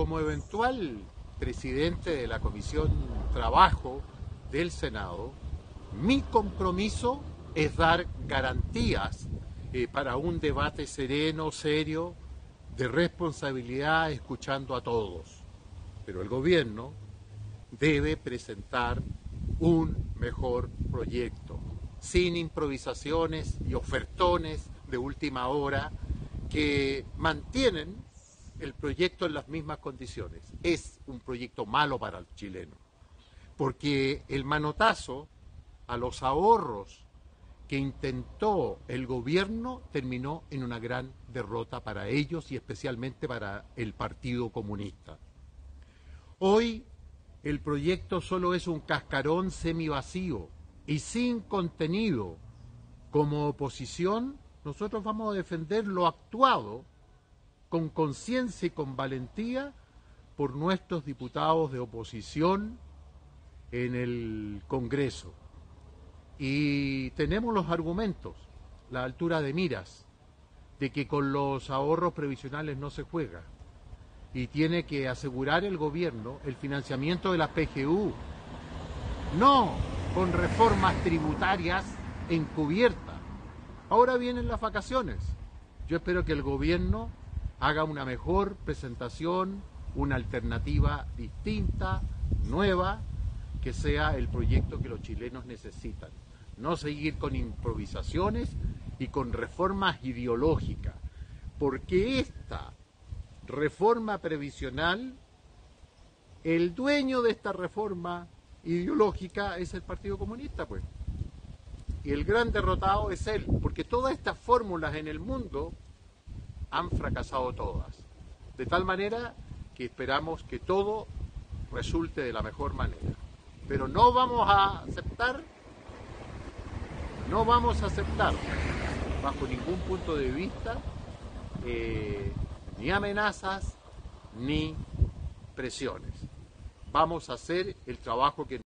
como eventual presidente de la Comisión Trabajo del Senado, mi compromiso es dar garantías eh, para un debate sereno, serio, de responsabilidad, escuchando a todos. Pero el gobierno debe presentar un mejor proyecto, sin improvisaciones y ofertones de última hora que mantienen el proyecto en las mismas condiciones. Es un proyecto malo para el chileno, porque el manotazo a los ahorros que intentó el gobierno terminó en una gran derrota para ellos y especialmente para el Partido Comunista. Hoy el proyecto solo es un cascarón semivacío y sin contenido. Como oposición, nosotros vamos a defender lo actuado con conciencia y con valentía por nuestros diputados de oposición en el Congreso. Y tenemos los argumentos, la altura de miras, de que con los ahorros previsionales no se juega. Y tiene que asegurar el gobierno el financiamiento de la PGU, no con reformas tributarias encubiertas. Ahora vienen las vacaciones. Yo espero que el gobierno haga una mejor presentación, una alternativa distinta, nueva, que sea el proyecto que los chilenos necesitan. No seguir con improvisaciones y con reformas ideológicas, porque esta reforma previsional, el dueño de esta reforma ideológica es el Partido Comunista, pues. Y el gran derrotado es él, porque todas estas fórmulas en el mundo han fracasado todas. De tal manera que esperamos que todo resulte de la mejor manera. Pero no vamos a aceptar, no vamos a aceptar bajo ningún punto de vista eh, ni amenazas ni presiones. Vamos a hacer el trabajo que